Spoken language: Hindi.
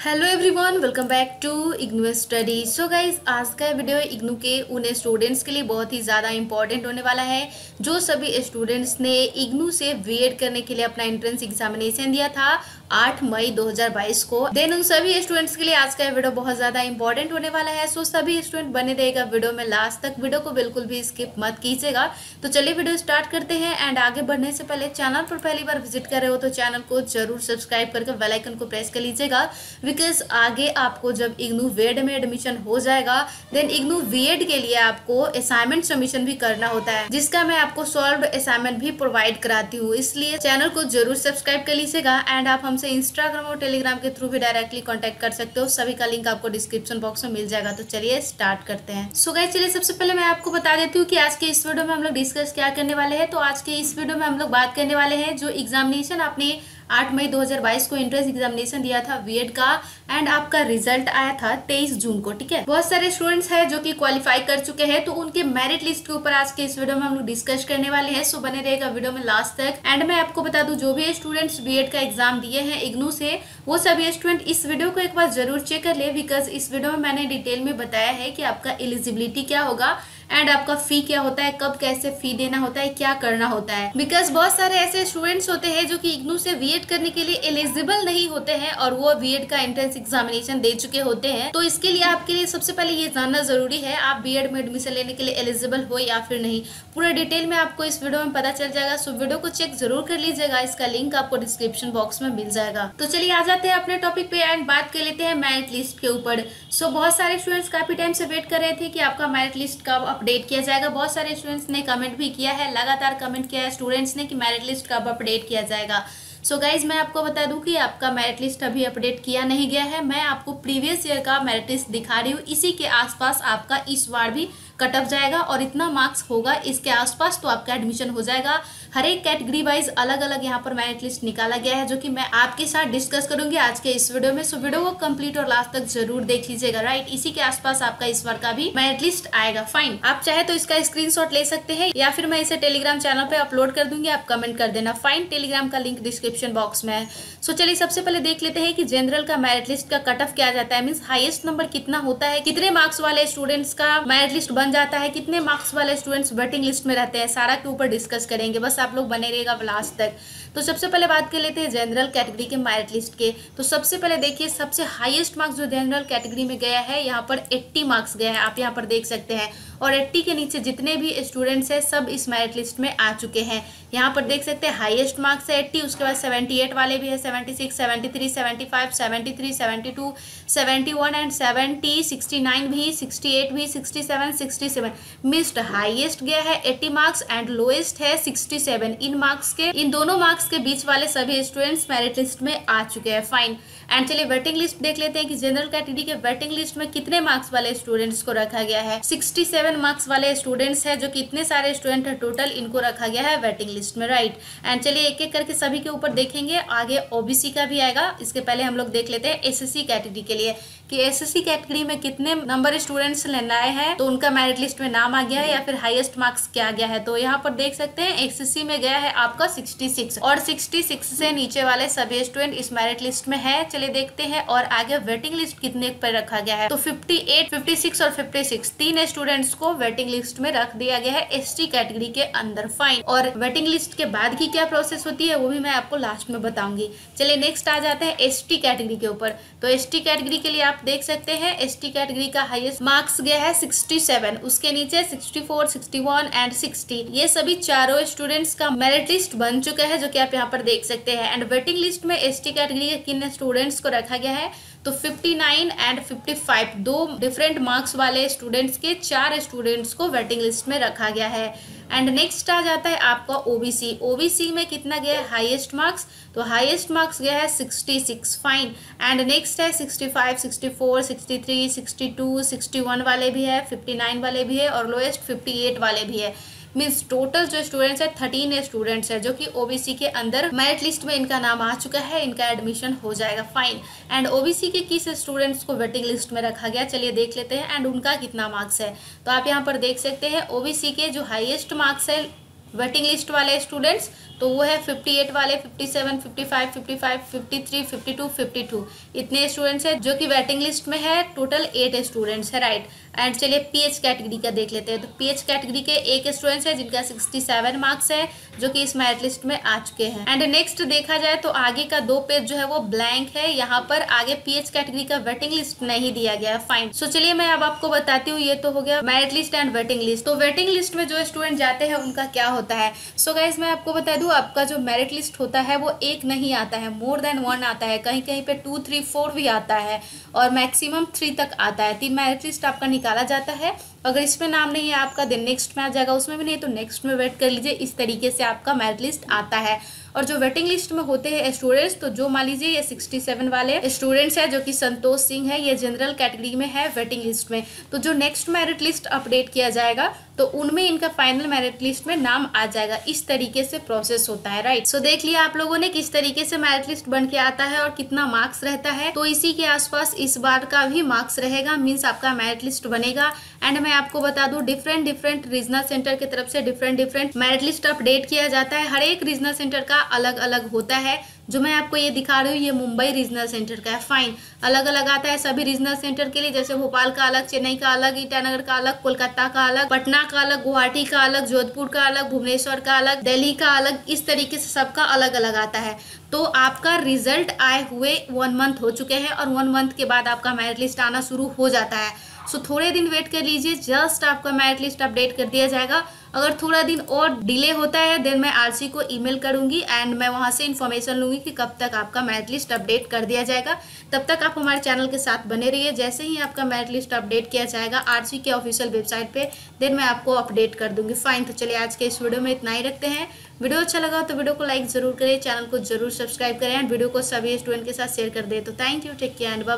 Hello everyone welcome back to IGNOU study so guys आज का वीडियो इग्नू के उन स्टूडेंट्स के लिए बहुत ही ज़्यादा इंपॉर्टेंट होने वाला है, जो सभी स्टूडेंट्स ने इग्नू से बी करने के लिए अपना एंट्रेंस एग्जामिनेशन दिया था। 8 मई 2022 को। देन उन सभी स्टूडेंट्स के लिए आज का वीडियो बहुत ज़्यादा इंपॉर्टेंट होने वाला है। सो सभी स्टूडेंट बने रहेगा वीडियो में लास्ट तक। वीडियो को बिल्कुल भी स्किप मत कीजिएगा। तो चलिए वीडियो स्टार्ट करते हैं एंड आगे बढ़ने से पहले चैनल पर पहली बार विज़िट कर रहे हो तो चैनल को ज़रूर सब्सक्राइब करके बेलाइकन को प्रेस कर लीजिएगा। बिकॉज़ आगे आपको जब इग्नू वेड में एडमिशन हो जाएगा देन इग्नू वीएड के लिए आपको असाइनमेंट सबमिशन भी करना होता है, जिसका मैं आपको सॉल्व असाइनमेंट भी प्रोवाइड कराती हूँ। इसलिए चैनल को ज़रूर सब्सक्राइब कर लीजिएगा एंड आप हमसे इंस्टाग्राम और टेलीग्राम के थ्रू भी डायरेक्टली कॉन्टेक्ट कर सकते हो। सभी का लिंक आपको डिस्क्रिप्शन बॉक्स में मिल जाएगा। तो चलिए स्टार्ट करते हैं। सो गए चलिए सबसे पहले मैं आपको बता देती हूँ कि आज के इस वीडियो में हम लोग डिस्कस क्या करने वाले हैं। तो आज के इस वीडियो में हम लोग बात करने वाले हैं जो एग्जामिनेशन आपने 8 मई 2022 को एंट्रेंस एग्जामिनेशन दिया था बीएड का एंड आपका रिज़ल्ट आया था 23 जून को, ठीक है? बहुत सारे स्टूडेंट्स हैं जो कि क्वालिफाई कर चुके हैं तो उनके मेरिट लिस्ट के ऊपर आज के इस वीडियो में हम लोग डिस्कस करने वाले हैं। सो बने रहेगा वीडियो में लास्ट तक। एंड मैं आपको बता दूँ, जो भी स्टूडेंट्स बी का एग्ज़ाम दिए हैं इग्नू से, वो सभी स्टूडेंट इस वीडियो को एक बार ज़रूर चेक कर ले बिकॉज़ इस वीडियो में मैंने डिटेल में बताया है कि आपका एलिजिबिलिटी क्या होगा। एंड आपका फ़ी क्या होता है? कब कैसे फ़ी देना होता है? क्या करना होता है? बिकॉज़ बहुत सारे ऐसे स्टूडेंट्स होते हैं जो कि इग्नू से बी करने के लिए एलिजिबल नहीं होते हैं और वो बी का एंट्रेंस एग्जामिनेशन दे चुके होते हैं। तो इसके लिए आपके लिए सबसे पहले ये जानना ज़रूरी है, आप बी में एडमिशन लेने के लिए एलिजिबल हो या फिर नहीं। पूरा डिटेल में आपको इस वीडियो में पता चल जाएगा सो वीडियो को चेक ज़रूर कर लीजिएगा। इसका लिंक आपको डिस्क्रिप्शन बॉक्स में मिल जाएगा। तो चलिए आ जाते हैं अपने टॉपिक पे एंड बात कर लेते हैं मेरिट लिस्ट के ऊपर। सो बहुत सारे स्टूडेंट्स काफ़ी टाइम से वेट कर रहे थे कि आपका मेरिट लिस्ट कब अपडेट किया जाएगा। बहुत सारे स्टूडेंट्स ने कमेंट भी किया है। लगातार कमेंट किया है स्टूडेंट्स ने कि मेरिट लिस्ट कब अपडेट किया जाएगा। सो so गाइज़ मैं आपको बता दूँ कि आपका मेरिट लिस्ट अभी अपडेट किया नहीं गया है। मैं आपको प्रीवियस ईयर का मेरिट लिस्ट दिखा रही हूँ। इसी के आसपास आपका इस बार भी कट ऑफ़ जाएगा और इतना मार्क्स होगा इसके आसपास तो आपका एडमिशन हो जाएगा। हर एक कैटेगरी वाइज अलग अलग यहाँ पर मेरिट लिस्ट निकाला गया है, जो कि मैं आपके साथ डिस्कस करूँगी आज के इस वीडियो में। सो वीडियो को कंप्लीट और लास्ट तक ज़रूर देख लीजिएगा राइट इसी के आसपास आपका इस बार का भी मेरिट लिस्ट आएगा। फाइन आप चाहे तो इसका स्क्रीन ले सकते हैं, या फिर मैं इसे टेलीग्राम चैनल पे अपलोड कर दूँगी, आप कमेंट कर देना। फाइन टेलीग्राम का लिंक डिस्क्रिप्शन बॉक्स में है। सो चलिए सबसे पहले देख लेते हैं कि जनरल का मेरिट लिस्ट का कट ऑफ़ किया जाता है। मीन हाइएस्ट नंबर कितना होता है? कितने मार्क्स वाले स्टूडेंट्स का मेरिट लिस्ट बन जाता है, कितने मार्क्स वाले स्टूडेंट्स वेटिंग लिस्ट में रहते हैं, सारा के ऊपर डिस्कस करेंगे, बस आप लोग बने रहेगा लास्ट तक। तो सबसे पहले बात कर लेते हैं जनरल कैटेगरी के मैरिट लिस्ट के। तो सबसे पहले देखिए, सबसे हाईएस्ट मार्क्स जो जनरल कैटेगरी में गया है, यहाँ पर 80 मार्क्स गया है, आप यहाँ पर देख सकते हैं। और 80 के नीचे जितने भी स्टूडेंट्स हैं, सब इस मेरिट लिस्ट में आ चुके हैं। यहाँ पर देख सकते हैं हाईएस्ट मार्क्स है 80 उसके बाद 78 वाले भी है 76 73 75 73 72 71 एंड 70 69 भी 68 भी 67 67 मिस्ड हाईएस्ट गया है 80 मार्क्स एंड लोएस्ट है 67 इन मार्क्स के, इन दोनों मार्क्स के बीच वाले सभी स्टूडेंट्स मेरिट लिस्ट में आ चुके हैं। फाइन एंड चलिए वेटिंग लिस्ट देख लेते हैं कि जनरल कैटेगरी के वेटिंग लिस्ट में कितने मार्क्स वाले स्टूडेंट्स को रखा गया है। 67 मार्क्स वाले स्टूडेंट्स है जो कि इतने सारे स्टूडेंट है टोटल इनको रखा गया है वेटिंग लिस्ट में राइट एंड चलिए एक एक करके सभी के ऊपर देखेंगे आगे ओबीसी का भी आएगा। इसके पहले हम लोग देख लेते हैं एसएससी कैटेगरी के लिए कि एसएससी कैटेगरी में कितने नंबर स्टूडेंट्स लेना है तो उनका मेरिट लिस्ट में नाम आ गया है या फिर हाईएस्ट मार्क्स क्या गया है। तो यहाँ पर देख सकते हैं एसएससी में गया है आपका 66 और 66 से नीचे वाले सभी स्टूडेंट इस मेरिट लिस्ट में है। चलिए देखते हैं और आगे वेटिंग लिस्ट कितने पर रखा गया है? तो 58, 56 और 56 तीन स्टूडेंट्स को वेटिंग लिस्ट में रख दिया गया है एसटी कैटेगरी के अंदर फाइन और वेटिंग लिस्ट के बाद की क्या प्रोसेस होती है वो भी मैं आपको लास्ट में बताऊँगी. चलिए नेक्स्ट आ जाते हैं एसटी कैटेगरी के ऊपर. तो एसटी कैटेगरी के लिए आप देख सकते हैं एसटी कैटेगरी का हाईएस्ट मार्क्स गया है 67 उसके नीचे 64, 61 एंड 60 ये सभी चारों स्टूडेंट्स का मेरिट लिस्ट बन चुका है जो कि आप यहाँ पर देख सकते हैं. एंड वेटिंग लिस्ट में एसटी कैटेगरी के किन स्टूडेंट्स को रखा गया है? तो 59 एंड 55 दो डिफरेंट मार्क्स वाले स्टूडेंट्स के चार स्टूडेंट्स को वेटिंग लिस्ट में रखा गया है। एंड नेक्स्ट आ जाता है आपका ओबीसी ओबीसी में कितना गया है? हाईएस्ट मार्क्स तो हाईएस्ट मार्क्स गया है 66 फाइन एंड नेक्स्ट है 65 64 63 62 61 वाले भी है 59 वाले भी है और लोएस्ट 58 वाले भी है। मीन्स टोटल जो स्टूडेंट्स है थर्टीन स्टूडेंट्स है, जो कि ओबीसी के अंदर मेरिट लिस्ट में इनका नाम आ चुका है, इनका एडमिशन हो जाएगा फाइन एंड ओबीसी के किस स्टूडेंट्स को वेटिंग लिस्ट में रखा गया, चलिए देख लेते हैं एंड उनका कितना मार्क्स है। तो आप यहाँ पर देख सकते हैं ओबीसी के जो हाइएस्ट मार्क्स है वेटिंग लिस्ट वाले स्टूडेंट्स तो वो है 58 वाले 57, 55, 55, 53, 52, 52 इतने स्टूडेंट्स हैं जो कि वेटिंग लिस्ट में है टोटल एट स्टूडेंट्स है राइट एंड चलिए पीएच कैटेगरी का देख लेते हैं। तो पीएच कैटेगरी के एक स्टूडेंट्स है जिनका 67 मार्क्स है जो कि इस मेरिट लिस्ट में आ चुके हैं। एंड नेक्स्ट देखा जाए तो आगे का दो पेज जो है वो ब्लैंक है। यहाँ पर आगे पीएच कैटेगरी का वेटिंग लिस्ट नहीं दिया गया है। फाइन सो चलिए मैं अब आपको बताती हूँ ये तो हो गया merit list and waiting list तो वेटिंग लिस्ट में जो स्टूडेंट जाते हैं उनका क्या होता है। सो so गाइज़ मैं आपको बता दू, आपका जो मेरिट लिस्ट होता है, वो एक नहीं आता है मोर देन वन आता है कहीं कहीं पे टू थ्री फोर भी आता है और मैक्सिमम थ्री तक आता है। तीन मेरिट लिस्ट आपका निकाला जाता है। अगर इसमें नाम नहीं है आपका दिन नेक्स्ट में आ जाएगा। उसमें भी नहीं तो नेक्स्ट में वेट कर लीजिए। इस तरीके से आपका मेरिट लिस्ट आता है। और जो वेटिंग लिस्ट में होते हैं स्टूडेंट्स तो जो मान लीजिए ये सिक्सटी सेवन वाले स्टूडेंट्स है, जो कि संतोष सिंह है, ये जनरल कैटेगरी में है वेटिंग लिस्ट में। तो जो नेक्स्ट मेरिट लिस्ट अपडेट किया जाएगा तो उनमें इनका फाइनल मेरिट लिस्ट में नाम आ जाएगा। इस तरीके से प्रोसेस होता है राइट सो देख लिया आप लोगों ने किस तरीके से मेरिट लिस्ट बन के आता है और कितना मार्क्स रहता है। तो इसी के आसपास इस बार का भी मार्क्स रहेगा मीन्स आपका मेरिट लिस्ट बनेगा। एंड मैं आपको बता दूँ डिफरेंट डिफरेंट रीजनल सेंटर की तरफ़ से different different merit list update किया जाता है। हर एक रीजनल सेंटर का अलग अलग होता है। जो मैं आपको ये दिखा रही हूँ, ये मुंबई रीजनल सेंटर का है। फाइन अलग अलग आता है सभी रीजनल सेंटर के लिए, जैसे भोपाल का अलग, चेन्नई का अलग, ईटानगर का अलग, कोलकाता का अलग, पटना का अलग, गुवाहाटी का अलग, जोधपुर का अलग, भुवनेश्वर का अलग, दिल्ली का अलग, इस तरीके से सबका अलग अलग आता है। तो आपका रिज़ल्ट आए हुए वन मंथ हो चुके हैं और वन मंथ के बाद आपका मेरिट लिस्ट आना शुरू हो जाता है। सो थोड़े दिन वेट कर लीजिए जस्ट आपका मेरिट लिस्ट अपडेट कर दिया जाएगा। अगर थोड़ा दिन और डिले होता है देन मैं आरसी को ईमेल करूँगी एंड मैं वहाँ से इन्फॉर्मेशन लूँगी कि कब तक आपका मेरिट लिस्ट अपडेट कर दिया जाएगा। तब तक आप हमारे चैनल के साथ बने रहिए। जैसे ही आपका मेरिट लिस्ट अपडेट किया जाएगा आरसी के ऑफिशियल वेबसाइट पे देन मैं आपको अपडेट कर दूँगी। फाइन तो चलिए आज के इस वीडियो में इतना ही रखते हैं। वीडियो अच्छा लगा तो वीडियो को लाइक ज़रूर करें चैनल को ज़रूर सब्सक्राइब करें एंड वीडियो को सभी स्टूडेंट के साथ शेयर कर दे। तो thank you take care and bye